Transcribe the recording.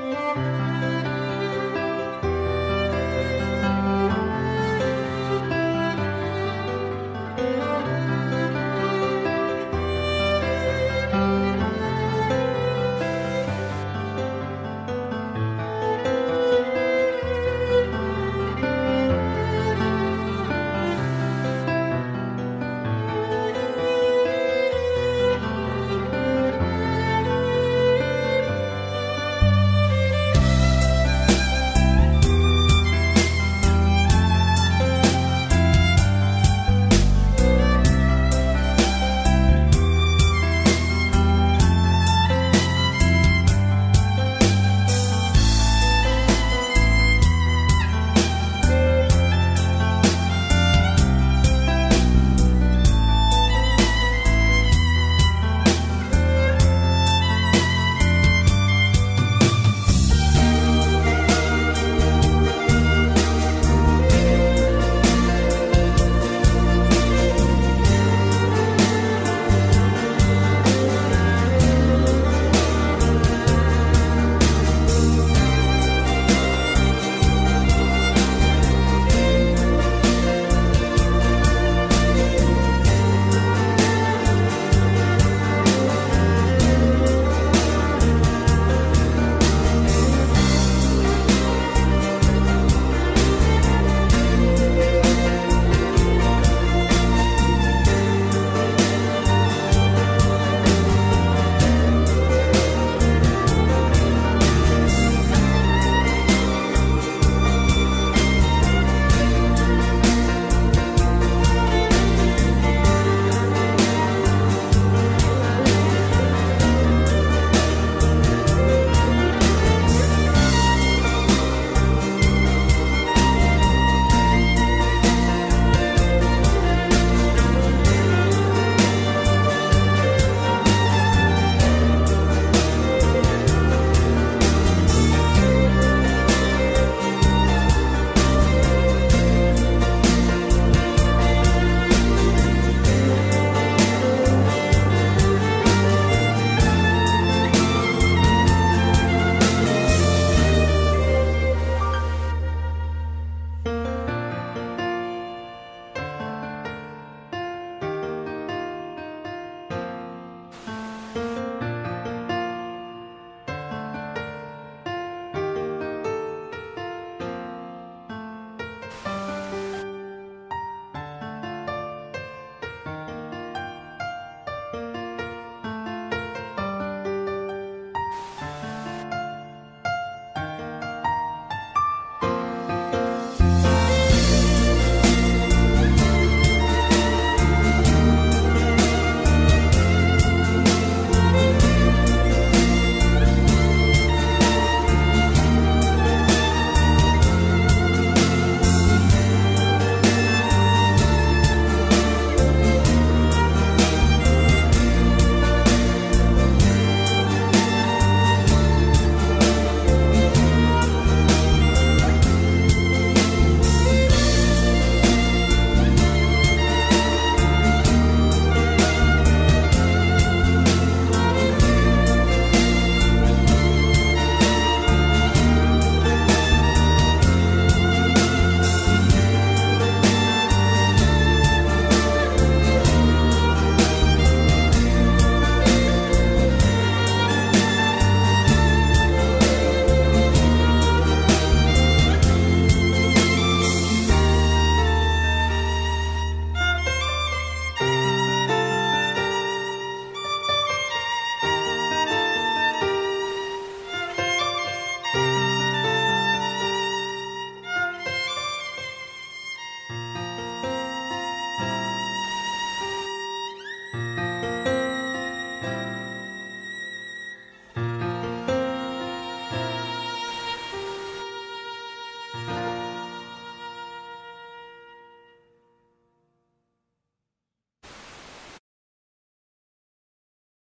Música